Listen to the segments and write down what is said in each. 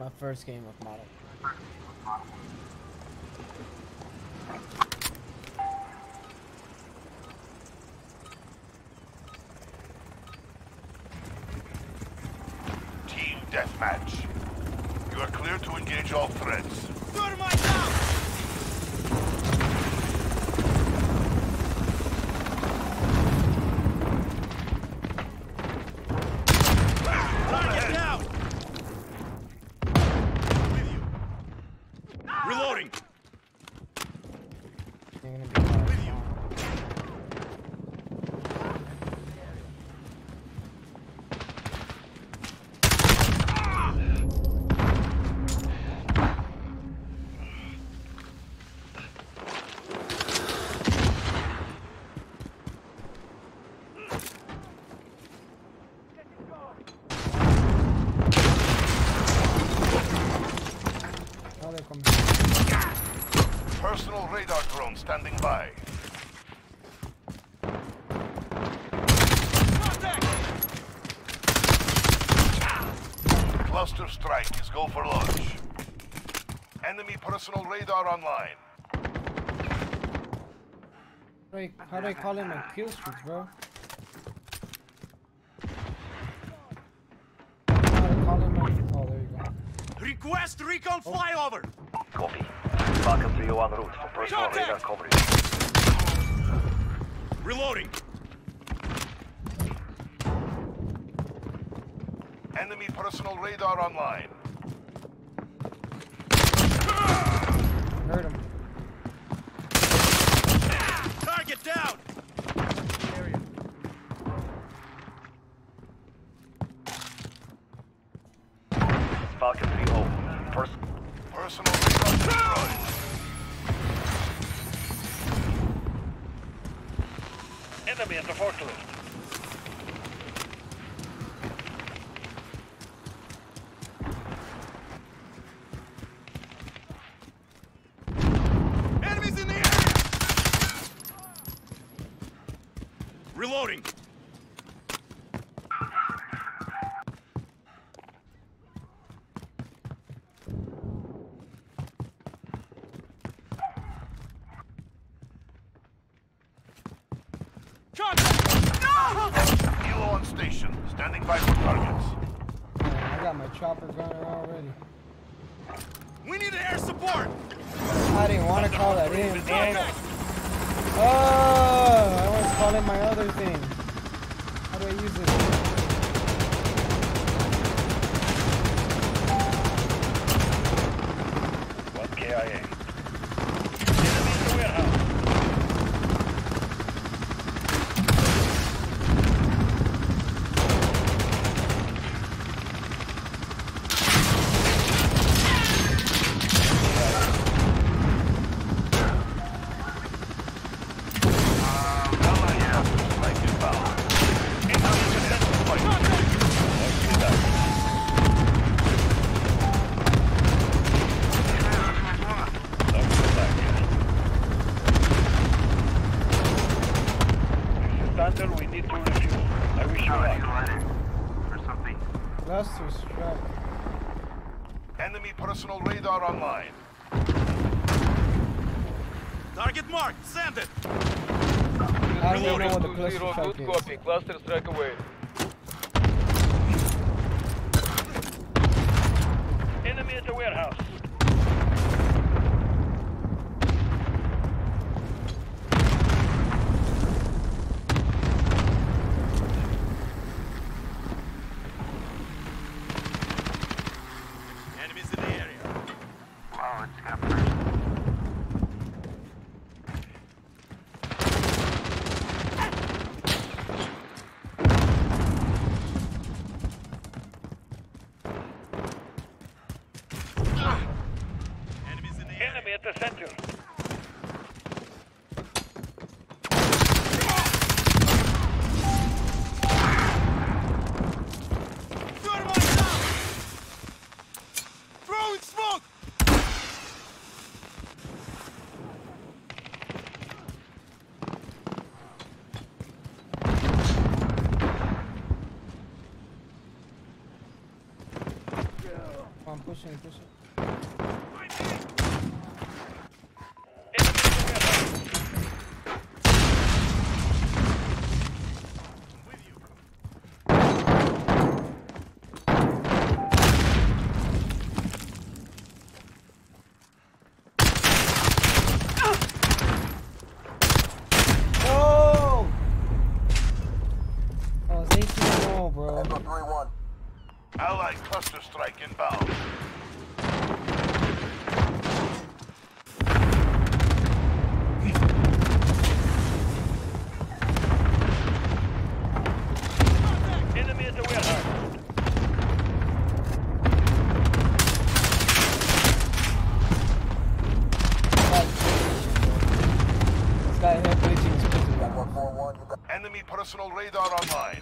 My first game of model. Team deathmatch. You are clear to engage all threats. Thermite down! Target Reloading! Personal radar drone standing by. Contact! Cluster strike is go for launch. Enemy personal radar online. Wait, how do I call it my kill streaks, bro? How do I call it my... Oh, there you go. Request recon oh. flyover! Copy. to 3 en route for personal Contact! radar coverage. Reloading! Enemy personal radar online. Hurt him. Target down! Falcon enemy at the forklift. Enemies in the area! Reloading! Contact! No! Helo on station. Standing by for targets. Man, I got my chopper gunner already. We need air support! I didn't want to call that in. Contact! Oh, I was calling my other thing. How do I use it? One KIA. Enemy in the warehouse. Strike inbound. Enemy successful fight. Thunder, we need to refuel. I wish you luck. Cluster strike. Enemy personal radar online. Target marked! Send it! I don't even know what the cluster Zero, strike good is. copy. Cluster strike away. Enemy at the warehouse. On, pushing, pushing. Personal radar online.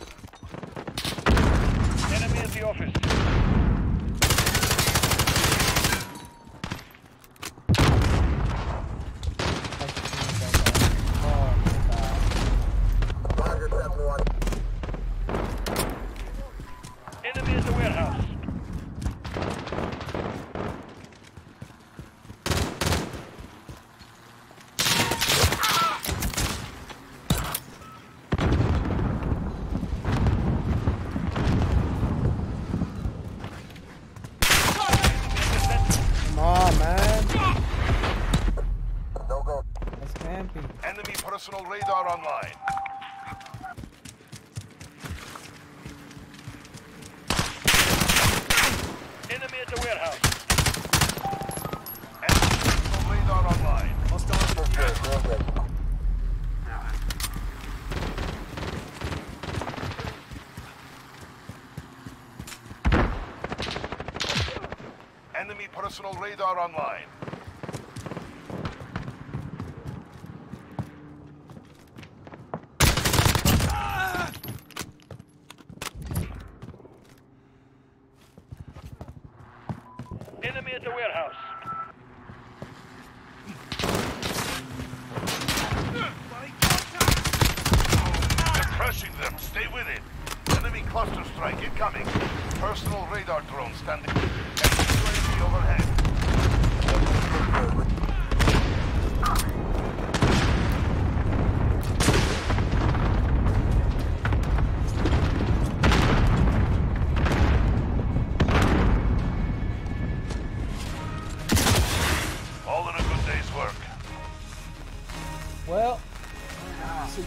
Enemy in the office. Oh, Enemy in the warehouse. Come on, man. That's camping. Enemy personal online. Enemy in the warehouse. Enemy. Enemy personal radar online. Enemy at the warehouse. They're crushing them. Stay with it. Enemy cluster strike incoming. Personal radar drone standing. Enemy UAV overhead.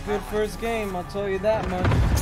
Good first game, I'll tell you that much.